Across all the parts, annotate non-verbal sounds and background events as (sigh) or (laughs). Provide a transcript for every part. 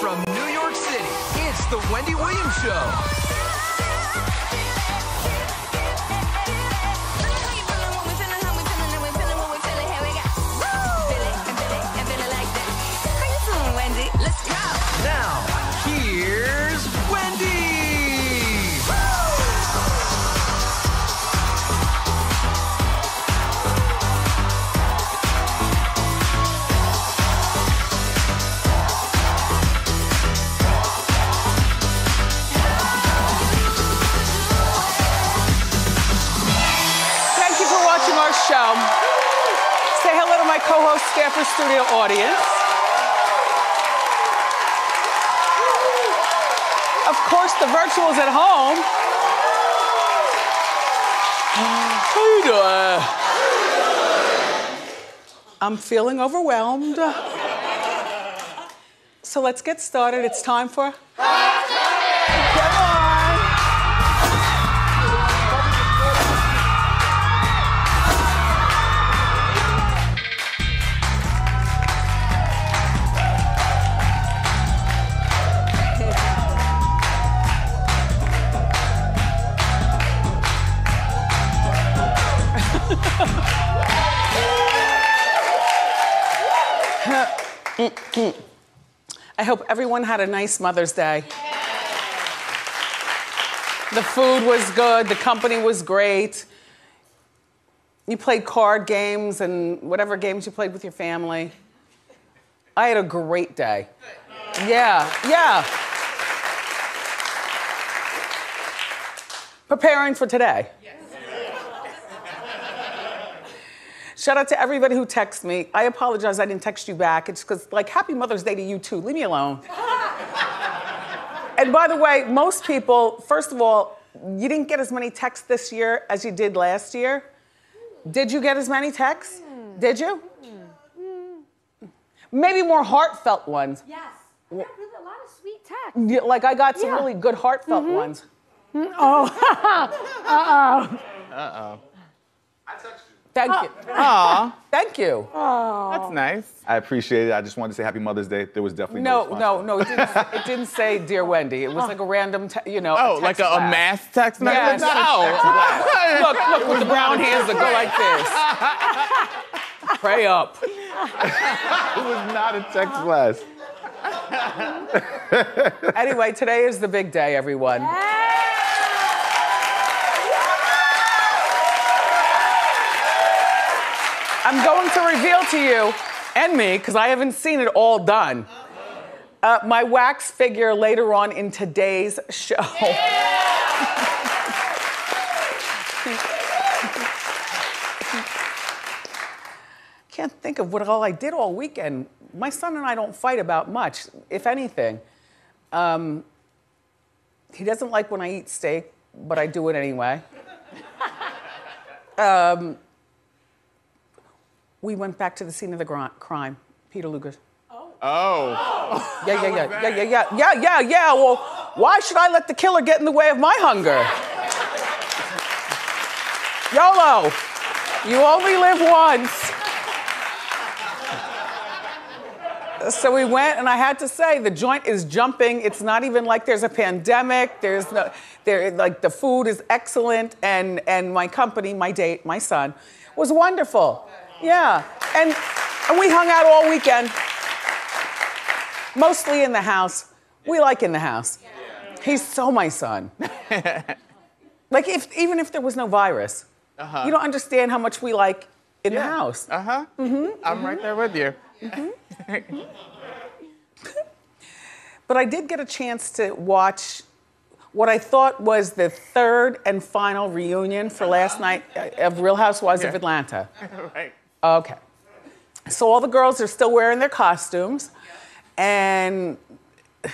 from New York City, it's the Wendy Williams Show. Co-host, Staffer Studio audience. Of course, the virtuals at home. How you doing? I'm feeling overwhelmed. So let's get started. It's time for. I hope everyone had a nice Mother's Day. The food was good, the company was great. You played card games and whatever games you played with your family. I had a great day. Yeah, yeah. Preparing for today. Shout out to everybody who texts me. I apologize I didn't text you back. It's because, like, Happy Mother's Day to you too. Leave me alone. and by the way, most people, first of all, you didn't get as many texts this year as you did last year. Did you get as many texts? Hmm. Did you? Hmm. Maybe more heartfelt ones. Yes. Yeah, with a lot of sweet text. Yeah, Like, I got some Yeah. really good heartfelt mm-hmm. ones. Mm-hmm. Oh. (laughs) (laughs) Thank you. Aw, Thank you. that's nice. I appreciate it. I just wanted to say Happy Mother's Day. There was definitely No, response. no, no. It didn't, it didn't (laughs) say "Dear Wendy." It was like a random, te- you know. Oh, like text a, a mass text Yes. message? Oh. (laughs) Look, look, with the brown hands that go like this. Pray up. It was not a text blast. Anyway, today is the big day, everyone. I'm reveal to you and me, because I haven't seen it all done, uh, my wax figure later on in today's show. (laughs) Can't think of what all I did all weekend. My son and I don't fight about much, if anything. Um, he doesn't like when I eat steak, but I do it anyway. (laughs) um, we went back to the scene of the gri- crime, Peter Luger. Oh. Oh. oh. Yeah, yeah, yeah, yeah, yeah, yeah, yeah, yeah, yeah. Well, why should I let the killer get in the way of my hunger? YOLO, you only live once. So we went, and I had to say, the joint is jumping. It's not even like there's a pandemic. There's no, there, like the food is excellent, and and my company, my date, my son, was wonderful. Yeah, and and we hung out all weekend mostly in the house. We like in the house. He's so my son. (laughs) like if even if there was no virus, you don't understand how much we like in the house. Uh huh. Mm-hmm. I'm right there with you. But I did get a chance to watch what I thought was the third and final reunion for last night uh, of Real Housewives of Atlanta. (laughs) right. Okay. So all the girls are still wearing their costumes, and a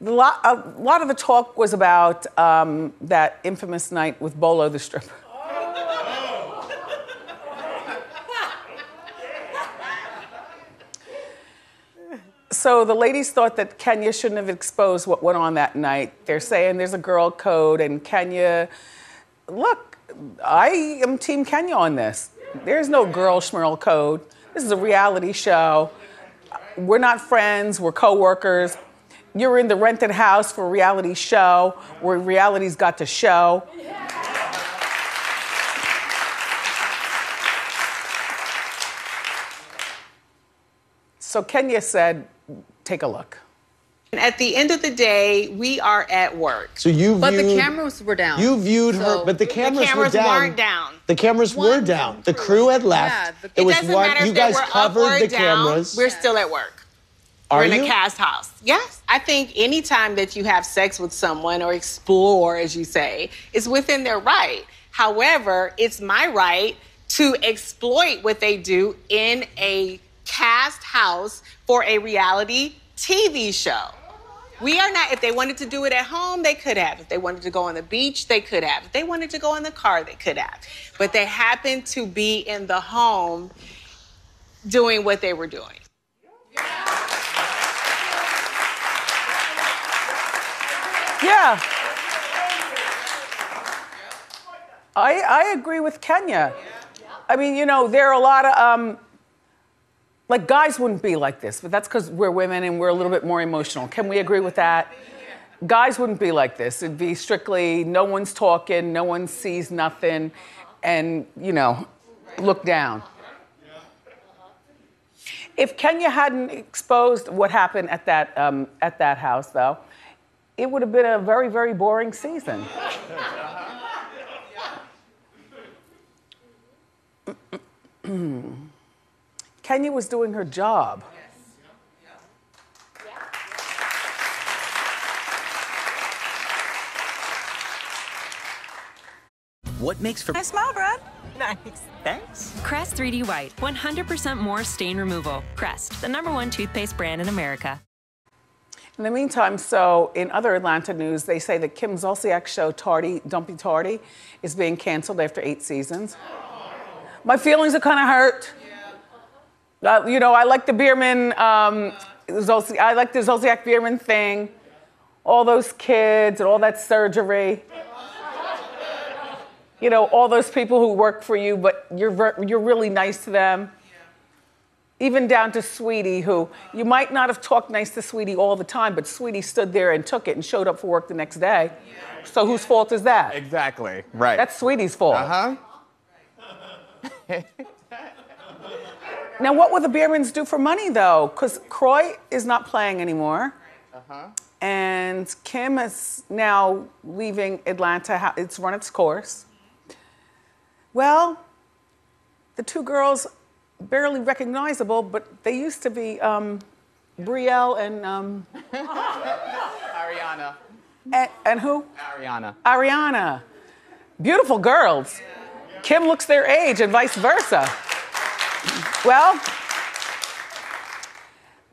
lot, a lot of the talk was about um, that infamous night with Bolo the stripper. (laughs) So the ladies thought that Kenya shouldn't have exposed what went on that night. They're saying there's a girl code, and Kenya, look, I am Team Kenya on this. There's no girl schmirl code. This is a reality show. We're not friends, we're coworkers. you're in the rented house for a reality show where reality's got to show. So Kenya said, take a look. At the end of the day, we are at work. So you viewed But the cameras were down. You viewed her, but the The cameras, cameras were down. weren't down. The cameras were One down. The crew. crew had left. Yeah, the- It It was doesn't one. matter You if they guys were up covered or the down, cameras. We're still at work. Are we're in you? a cast house. Yes. I think anytime that you have sex with someone or explore, as you say, is within their right. However, it's my right to exploit what they do in a cast house for a reality TV show. We are not, if they wanted to do it at home, they could have. If they wanted to go on the beach, they could have. If they wanted to go in the car, they could have. But they happened to be in the home doing what they were doing. Yeah. I, I agree with Kenya. I mean, you know, there are a lot of, um, like, guys wouldn't be like this, but that's because we're women and we're a little bit more emotional. Can we agree with that? Guys wouldn't be like this. It'd be strictly no one's talking, no one sees nothing, and, you know, look down. If Kenya hadn't exposed what happened at that, um, at that house, though, it would have been a very, very boring season. (clears throat) Kenya was doing her job. What makes for Nice smile, Brad. nice? Thanks. Crest 3D White, 100% more stain removal. Crest, the number one toothpaste brand in America. In the meantime, so in other Atlanta news, they say that Kim Zolciak's show Tardy, Don't Be Tardy is being canceled after eight seasons. My feelings are kind of hurt. Uh, you know, I like the Biermann, um, Zolci- I like the Zolciak Biermann thing, all those kids and all that surgery. You know, all those people who work for you, but you're, ver- you're really nice to them. Even down to Sweetie, who you might not have talked nice to Sweetie all the time, but Sweetie stood there and took it and showed up for work the next day. So whose fault is that? Exactly. Right. That's Sweetie's fault. uh huh. (laughs) Now, what will the Biermanns do for money, though? Because Kroy is not playing anymore. And Kim is now leaving Atlanta. It's run its course. Well, the two girls, barely recognizable, but they used to be um, Brielle and, um, (laughs) Ariana. and, and who? Ariana. Ariana. Beautiful girls. Kim looks their age and vice versa. Well,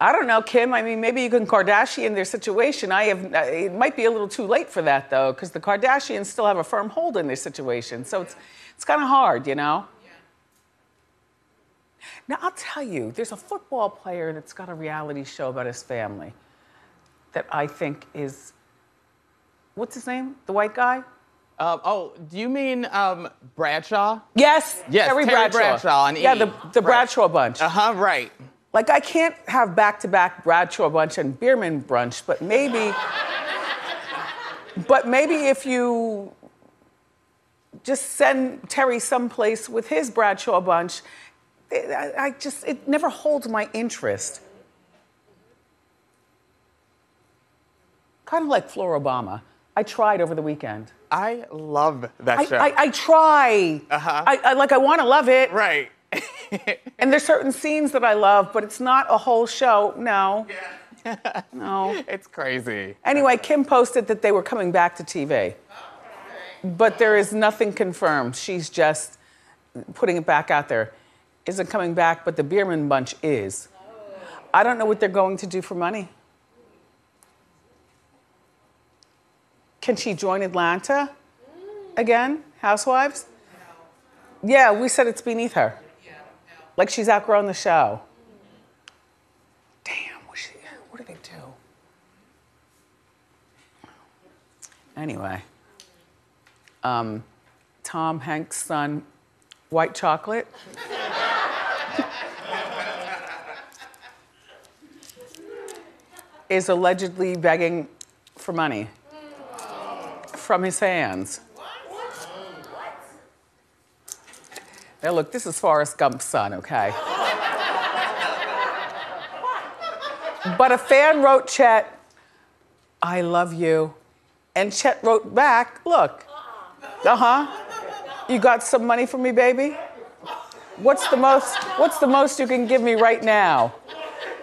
I don't know, Kim. I mean, maybe you can Kardashian their situation. I have. Uh, it might be a little too late for that though, because the Kardashians still have a firm hold in their situation. So it's it's kind of hard, you know. Now I'll tell you, there's a football player that's got a reality show about his family that I think is. What's his name? The white guy? Um, oh, do you mean um, Bradshaw? Yes. Yes, Terry, Terry Bradshaw. Bradshaw on yeah, E! the, the Right. Bradshaw bunch. Uh huh. Right. Like I can't have back-to-back Bradshaw bunch and Biermann brunch, but maybe. but maybe if you just send Terry someplace with his Bradshaw bunch, I, I just it never holds my interest. Kind of like Flora Obama. I tried over the weekend. I love that I, show. I, I try. Uh-huh. I, I like I want to love it. right. And there's certain scenes that I love, but it's not a whole show. No. Yeah. No. (laughs) it's crazy. Anyway, Kim posted that they were coming back to TV. But there is nothing confirmed. She's just putting it back out there. Isn't coming back, but the Biermann bunch is. I don't know what they're going to do for money. Can she join Atlanta again? Housewives? Yeah, we said it's beneath her. Like she's outgrown the show. Damn, what, she, what did they do? Anyway, um, Tom Hanks' son, White Chocolate. (laughs) is allegedly begging for money from his fans. Now, look, this is Forrest Gump's son, okay? but a fan wrote Chet, I love you. And Chet wrote back, look, uh huh. You got some money for me, baby? What's the most, what's the most you can give me right now?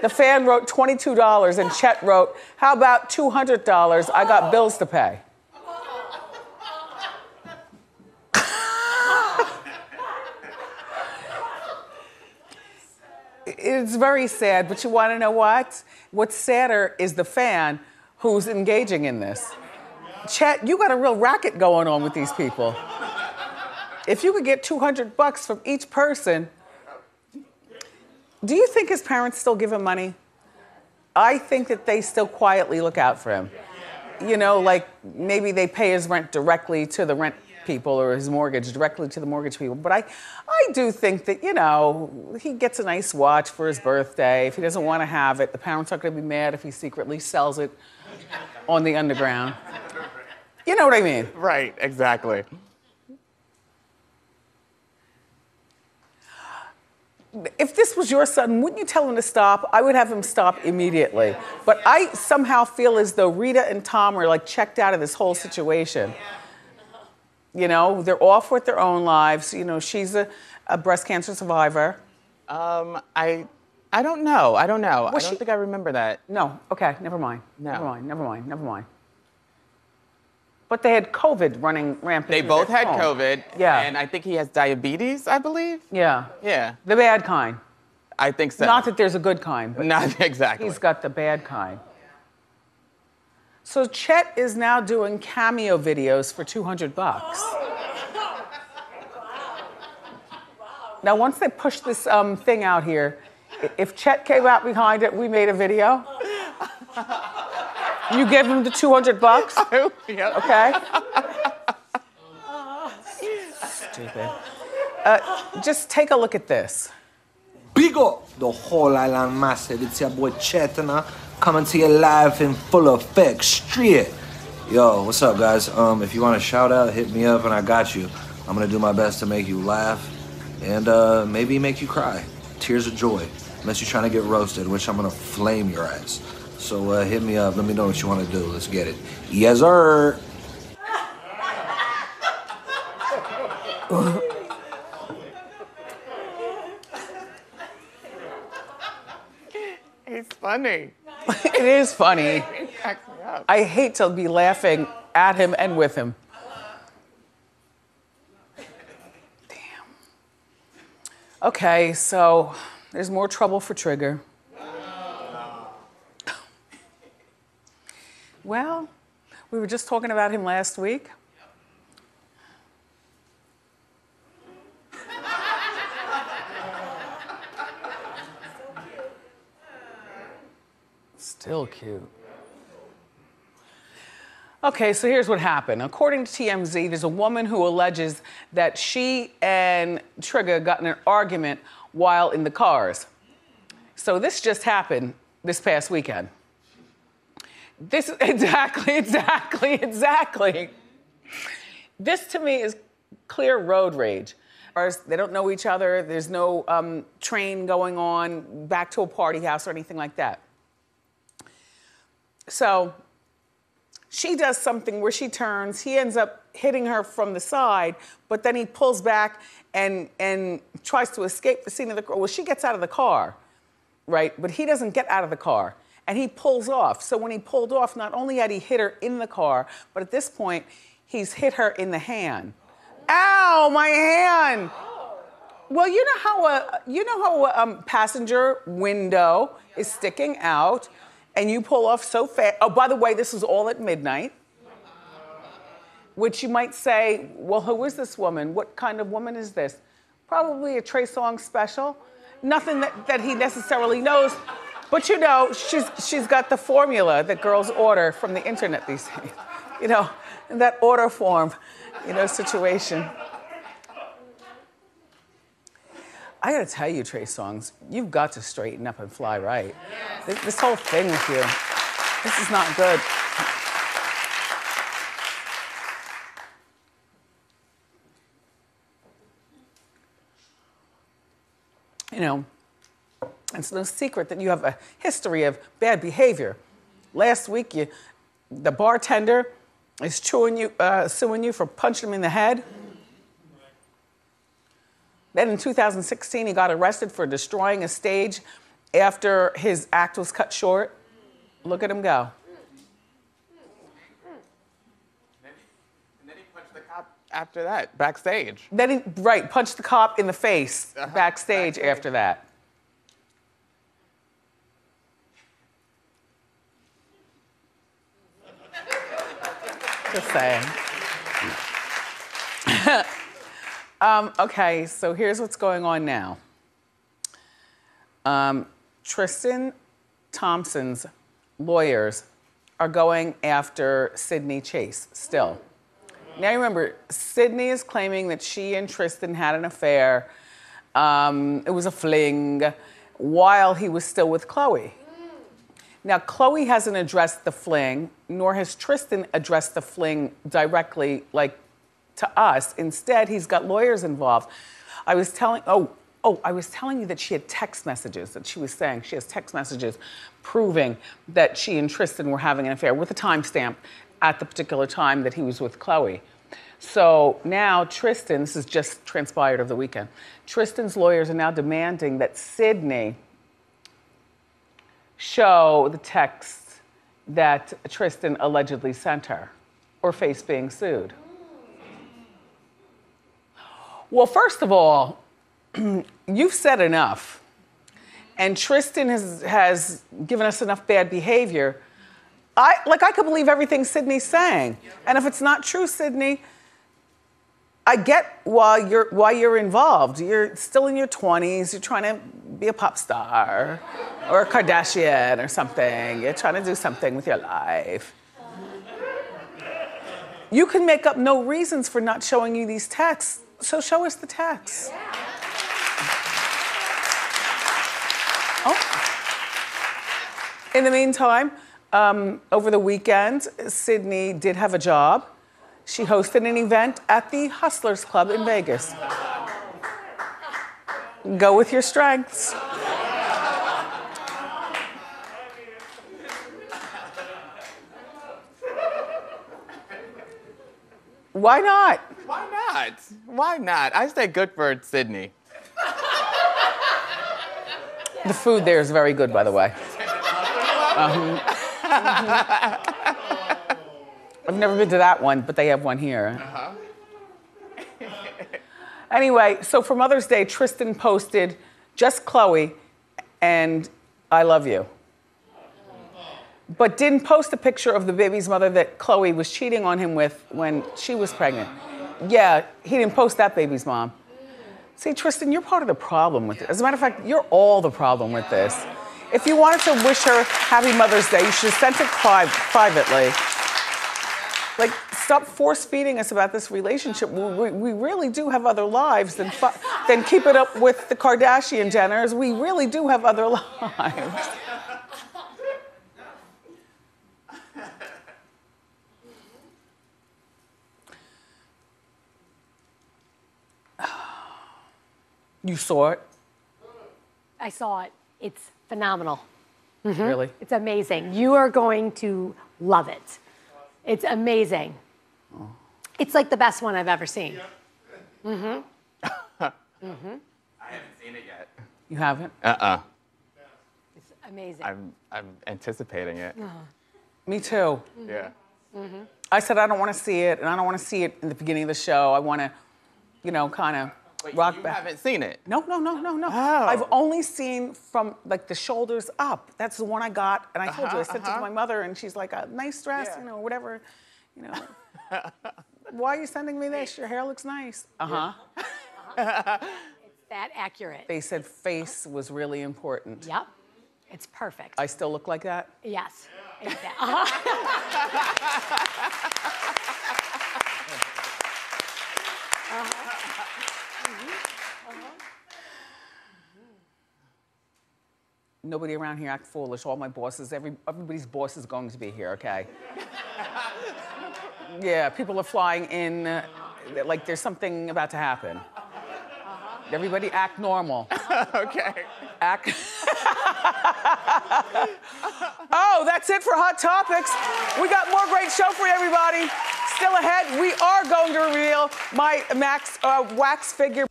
The fan wrote $22 and Chet wrote, how about $200? I got bills to pay. It's very sad, but you want to know what? What's sadder is the fan who's engaging in this. Chet, you got a real racket going on with these people. If you could get 200 bucks from each person, do you think his parents still give him money? I think that they still quietly look out for him. You know, like maybe they pay his rent directly to the rent people or his mortgage directly to the mortgage people. But I, I do think that, you know, he gets a nice watch for his birthday. If he doesn't want to have it, the parents aren't going to be mad if he secretly sells it on the underground. You know what I mean? Right, exactly. If this was your son, wouldn't you tell him to stop? I would have him stop immediately. But I somehow feel as though Rita and Tom are like checked out of this whole situation. You know, they're off with their own lives. You know, she's a, a breast cancer survivor. Um, I, I don't know. I don't know. I don't she- think I remember that. No, okay, never mind. No. Never mind, never mind, never mind. But they had COVID running rampant. They both had home. COVID. Yeah. And I think he has diabetes, I believe. Yeah. Yeah. The bad kind. I think so. Not that there's a good kind, but Not (laughs) exactly. he's got the bad kind. So Chet is now doing cameo videos for 200 bucks. Now, once they push this um, thing out here, if Chet came out behind it, we made a video. You give him the 200 bucks, (laughs) Yep. okay? Stupid. Uh, just take a look at this. Big up the whole island massive. It's your boy Chetana coming to you live in full effect, straight. Yo, what's up, guys? Um, if you want a shout out, hit me up and I got you. I'm gonna do my best to make you laugh and uh, maybe make you cry. Tears of joy. Unless you're trying to get roasted, which I'm gonna flame your ass. So uh, hit me up. Let me know what you want to do. Let's get it. Yes, sir. (laughs) He's funny. It is funny. (laughs) He cracks me up. I hate to be laughing at him and with him. Damn. Okay, so there's more trouble for Trigga. Well, we were just talking about him last week. Still cute. Okay, so here's what happened. According to TMZ, there's a woman who alleges that she and Trigga got in an argument while in the cars. So this just happened this past weekend. This (laughs) exactly, exactly, exactly. This to me is clear road rage. They don't know each other. There's no um, train going on back to a party house or anything like that. So she does something where she turns, he ends up hitting her from the side, but then he pulls back and and tries to escape the scene of the car. Well, she gets out of the car, right? But he doesn't get out of the car. And he pulls off. So when he pulled off, not only had he hit her in the car, but at this point, he's hit her in the hand. Ow, my hand! Well, you know how a you know how a um, passenger window is sticking out, and you pull off so fast. Oh, by the way, this was all at midnight. Which you might say, well, who is this woman? What kind of woman is this? Probably a Trey Songz special. Nothing that, that he necessarily knows. But you know, she's she's got the formula that girls order from the internet these days. (laughs) You know, in that order form, you know, situation. I gotta tell you, Trey Songz, you've got to straighten up and fly right. This, this whole thing with you. This is not good. You know, it's no secret that you have a history of bad behavior. Last week, you, the bartender is chewing you, uh, suing you for punching him in the head. Then in 2016, he got arrested for destroying a stage after his act was cut short. Look at him go. And then he punched the cop after that, backstage. Then he, right, punched the cop in the face Uh-huh, backstage, backstage. after that. Just saying. (laughs) um, okay, so here's what's going on now. Um, Tristan Thompson's lawyers are going after Sydney Chase still. Now remember, Sydney is claiming that she and Tristan had an affair. Um, it was a fling while he was still with Khloe. Now, Khloe hasn't addressed the fling, nor has Tristan addressed the fling directly, like to us. Instead, he's got lawyers involved. I was telling, oh, oh, I was telling you that she had text messages that she was saying. She has text messages proving that she and Tristan were having an affair with a timestamp at the particular time that he was with Khloe. So now Tristan, this is just transpired over the weekend, Tristan's lawyers are now demanding that Sydney show the text that Tristan allegedly sent her or face being sued. Well, first of all, (clears throat) you've said enough. And Tristan has, has given us enough bad behavior. I like I could believe everything Sydney's saying. And if it's not true, Sydney, I get why you're why you're involved. You're still in your 20s, you're trying to be a pop star or a Kardashian or something. You're trying to do something with your life. You can make up no reasons for not showing you these texts, so show us the texts. Oh. In the meantime, um, over the weekend, Sydney did have a job. She hosted an event at the Hustlers Club in Vegas. Go with your strengths. Why not? Why not? Why not? I say good for Sydney. The food there is very good, by the way. (laughs) Um, I've never been to that one, but they have one here. Anyway, so for Mother's Day, Tristan posted just Khloe and I love you. But didn't post a picture of the baby's mother that Khloe was cheating on him with when she was pregnant. Yeah, he didn't post that baby's mom. See, Tristan, you're part of the problem with it. As a matter of fact, you're all the problem with this. If you wanted to wish her Happy Mother's Day, you should have sent it pri- privately. Like, stop force feeding us about this relationship. We, we, really do have other lives than, fu- than keep it up with the Kardashian Jenners. We really do have other (laughs) lives. You saw it? I saw it. It's phenomenal. Really? It's amazing. You are going to love it. It's amazing. It's like the best one I've ever seen. Mm-hmm. (laughs) Mm-hmm. I haven't seen it yet. You haven't? Uh-uh. It's amazing. I'm I'm anticipating it. Me too. Yeah. Mm-hmm. I said I don't want to see it, and I don't want to see it in the beginning of the show. I want to, you know, kind of Wait, rock you back. haven't seen it? No, no, no, no, no. Oh. I've only seen from like the shoulders up. That's the one I got, and I told you I Uh-huh, sent it to uh-huh. my mother, and she's like, "A nice dress, Yeah. you know, whatever, you know." (laughs) Why are you sending me this? Your hair looks nice. Uh huh. It's that accurate. They said face was really important. Yep. It's perfect. I still look like that. yes. (laughs) Exactly. Uh-huh. Nobody around here act foolish. All my bosses, every, everybody's boss is going to be here, okay? (laughs) yeah, people are flying in uh, like there's something about to happen. Everybody act normal. (laughs) okay. Act. (laughs) oh, that's it for Hot Topics. We got more great show for you, everybody. Still ahead, we are going to reveal my Max uh, wax figure.